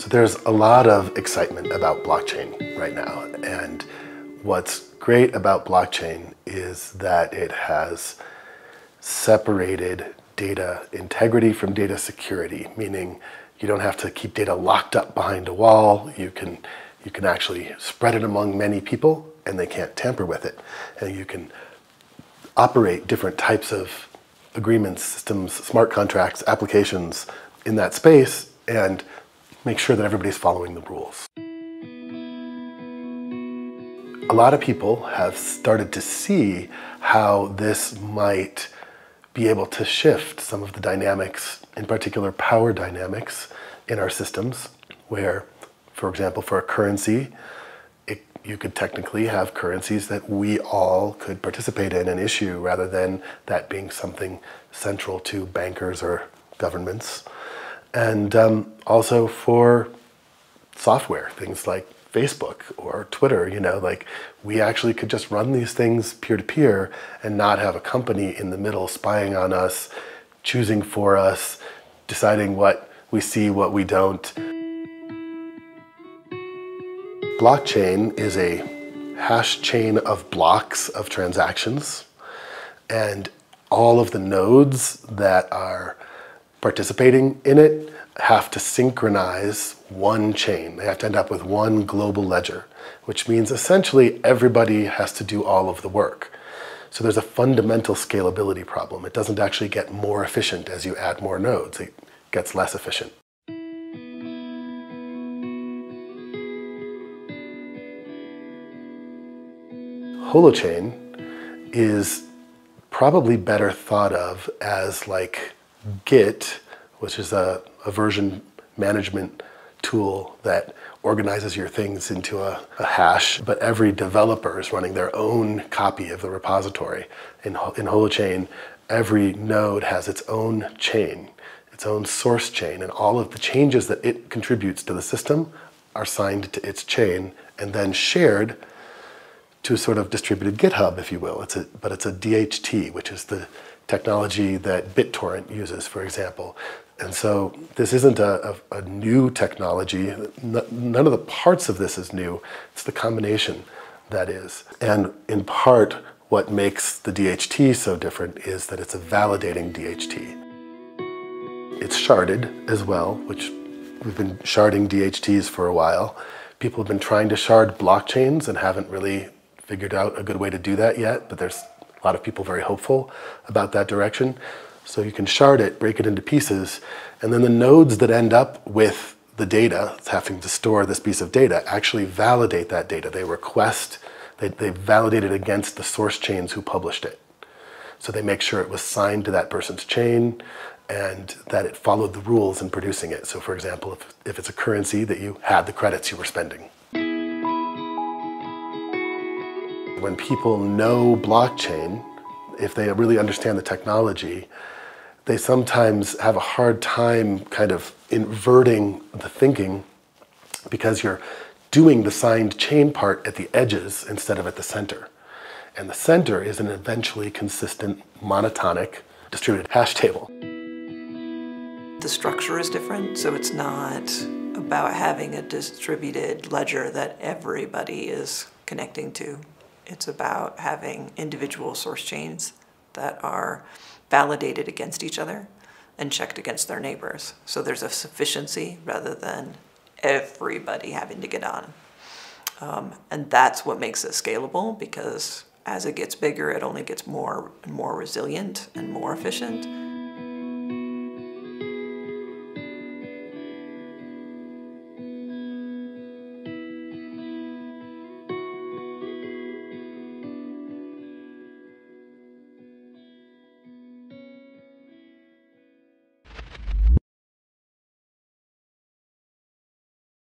So there's a lot of excitement about blockchain right now. And what's great about blockchain is that it has separated data integrity from data security, meaning you don't have to keep data locked up behind a wall. You can, you can actually spread it among many people and they can't tamper with it. And you can operate different types of agreements, systems, smart contracts, applications in that space and make sure that everybody's following the rules. A lot of people have started to see how this might be able to shift some of the dynamics, in particular power dynamics in our systems, where, for example, for a currency, it, you could technically have currencies that we all could participate in and issue rather than that being something central to bankers or governments. And um, also for software, things like Facebook or Twitter, you know, like we actually could just run these things peer to peer and not have a company in the middle spying on us, choosing for us, deciding what we see, what we don't. Blockchain is a hash chain of blocks of transactions and all of the nodes that are participating in it have to synchronize one chain. They have to end up with one global ledger, which means essentially everybody has to do all of the work. So there's a fundamental scalability problem. It doesn't actually get more efficient as you add more nodes. It gets less efficient. Holochain is probably better thought of as like Git, which is a, a version management tool that organizes your things into a, a, hash, but every developer is running their own copy of the repository. In, in Holochain, every node has its own chain, its own source chain, and all of the changes that it contributes to the system are signed to its chain and then shared to a sort of distributed GitHub, if you will. It's a, but it's a DHT, which is the technology that BitTorrent uses, for example. And so this isn't a, a, a new technology. none of the parts of this is new. It's the combination that is. And in part, what makes the DHT so different is that it's a validating DHT. It's sharded as well, which we've been sharding DHTs for a while. People have been trying to shard blockchains and haven't really figured out a good way to do that yet, but there's a lot of people very hopeful about that direction. So you can shard it, break it into pieces, and then the nodes that end up with the data, having to store this piece of data, actually validate that data. They request, they, they validate it against the source chains who published it. So they make sure it was signed to that person's chain and that it followed the rules in producing it. So for example, if, if it's a currency that you had the credits you were spending. When people know blockchain, if they really understand the technology, they sometimes have a hard time kind of inverting the thinking because you're doing the signed chain part at the edges instead of at the center. And the center is an eventually consistent monotonic distributed hash table. The structure is different, so it's not about having a distributed ledger that everybody is connecting to. It's about having individual source chains that are validated against each other and checked against their neighbors. So there's a sufficiency rather than everybody having to get on. Um, and that's what makes it scalable because as it gets bigger, it only gets more and more resilient and more efficient.